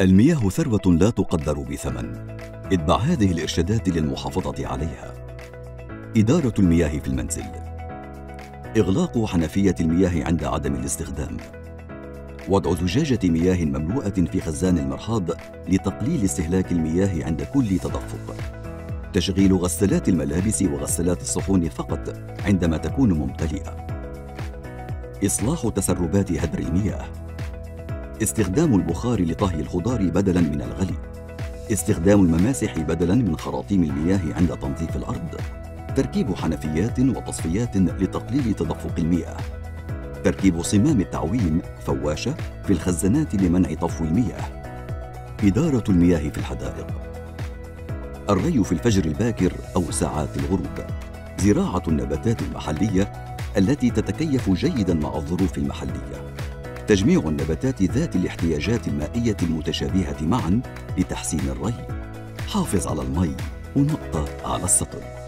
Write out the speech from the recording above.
المياه ثروة لا تقدر بثمن. اتبع هذه الإرشادات للمحافظة عليها. إدارة المياه في المنزل. إغلاق حنفية المياه عند عدم الاستخدام. وضع زجاجة مياه مملوءة في خزان المرحاض لتقليل استهلاك المياه عند كل تدفق. تشغيل غسالات الملابس وغسالات الصحون فقط عندما تكون ممتلئة. إصلاح تسربات هدر المياه. استخدام البخار لطهي الخضار بدلا من الغلي. استخدام المماسح بدلا من خراطيم المياه عند تنظيف الأرض. تركيب حنفيات وتصفيات لتقليل تدفق المياه. تركيب صمام التعويم فواشة في الخزانات لمنع طفو المياه. إدارة المياه في الحدائق. الري في الفجر الباكر أو ساعات الغروب. زراعة النباتات المحلية التي تتكيف جيدا مع الظروف المحلية. تجميع النباتات ذات الاحتياجات المائية المتشابهة معا لتحسين الري. حافظ على المي ونقطة على السطر